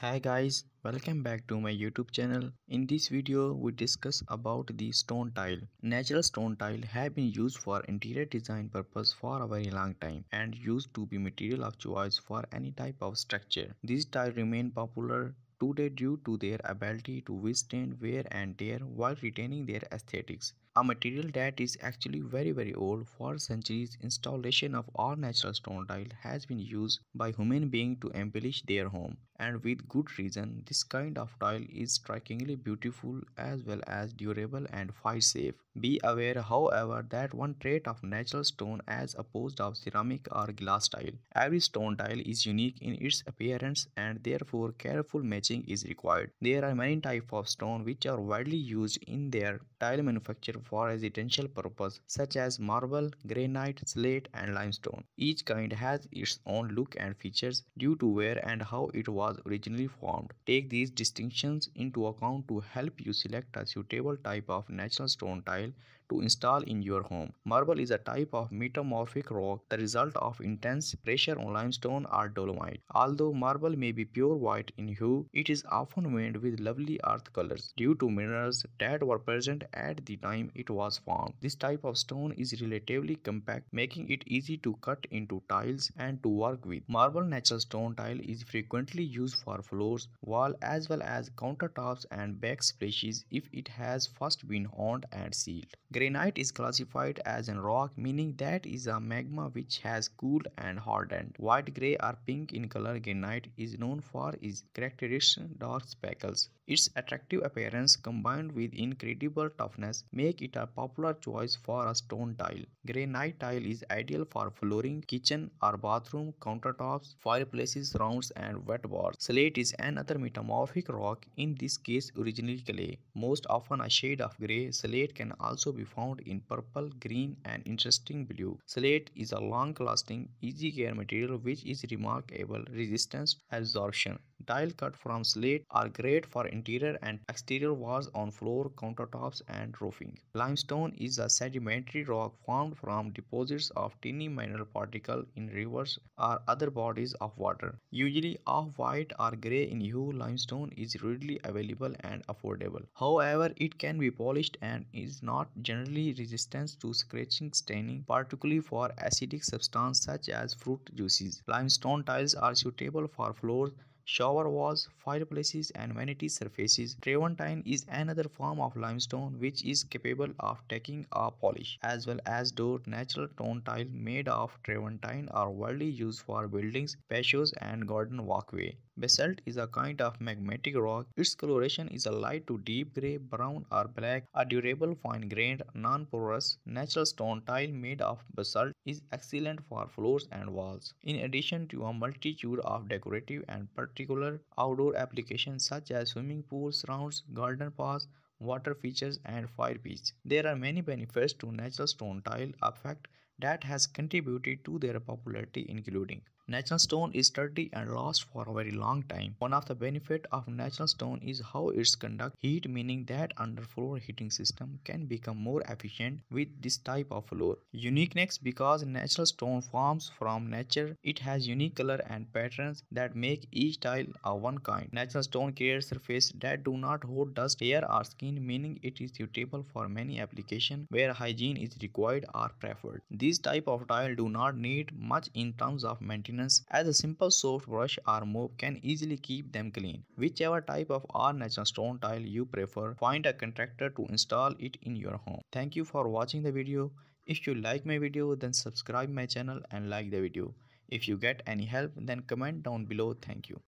Hi guys, welcome back to my YouTube channel. In this video, we discuss about the stone tile. Natural stone tile have been used for interior design purpose for a very long time and used to be material of choice for any type of structure. These tile remain popular today due to their ability to withstand wear and tear while retaining their aesthetics. A material that is actually very very old for centuries installation of all natural stone tile has been used by human beings to embellish their home and with good reason this kind of tile is strikingly beautiful as well as durable and fire safe. Be aware however that one trait of natural stone as opposed of ceramic or glass tile. Every stone tile is unique in its appearance and therefore careful matching is required. There are many types of stone which are widely used in their tile manufacture for residential purpose such as marble, granite, slate and limestone. Each kind has its own look and features due to where and how it was originally formed. Take these distinctions into account to help you select a suitable type of natural stone tile to install in your home. Marble is a type of metamorphic rock, the result of intense pressure on limestone or dolomite. Although marble may be pure white in hue, it is often veined with lovely earth colors due to minerals that were present at the time it was formed. This type of stone is relatively compact, making it easy to cut into tiles and to work with. Marble natural stone tile is frequently used for floors, wall as well as countertops and backsplashes if it has first been honed and sealed. Granite is classified as a rock meaning that is a magma which has cooled and hardened. White, grey or pink in color granite is known for its characteristic dark speckles. Its attractive appearance combined with incredible toughness make it a popular choice for a stone tile. Granite tile is ideal for flooring, kitchen or bathroom countertops, fireplaces, rounds and wet bars. Slate is another metamorphic rock, in this case originally clay. Most often a shade of grey, slate can also be found in purple, green and interesting blue. Slate is a long-lasting, easy care material which is remarkable resistance absorption. Tile cut from slate are great for interior and exterior walls on floor, countertops and roofing. Limestone is a sedimentary rock formed from deposits of tiny mineral particles in rivers or other bodies of water. Usually off-white or grey in hue, limestone is readily available and affordable. However, it can be polished and is not generally resistant to scratching staining, particularly for acidic substances such as fruit juices. Limestone tiles are suitable for floors shower walls, fireplaces and vanity surfaces. Travertine is another form of limestone which is capable of taking a polish as well as door natural tone tile made of travertine are widely used for buildings, patios and garden walkway. Basalt is a kind of magmatic rock. Its coloration is a light to deep gray, brown or black. A durable, fine-grained, non-porous, natural stone tile made of basalt is excellent for floors and walls. In addition to a multitude of decorative and outdoor applications such as swimming pools, rounds, garden paths, water features and fire pits. There are many benefits to natural stone tile, a fact that has contributed to their popularity including Natural stone is sturdy and lasts for a very long time. One of the benefit of natural stone is how it conducts heat meaning that underfloor heating system can become more efficient with this type of floor. Uniqueness because natural stone forms from nature, it has unique color and patterns that make each tile a one kind. Natural stone creates surface that do not hold dust, hair or skin meaning it is suitable for many applications where hygiene is required or preferred. These type of tile do not need much in terms of maintenance as a simple soft brush or mop can easily keep them clean. Whichever type of or natural stone tile you prefer, find a contractor to install it in your home. Thank you for watching the video. If you like my video then subscribe my channel and like the video. If you get any help then comment down below. Thank you.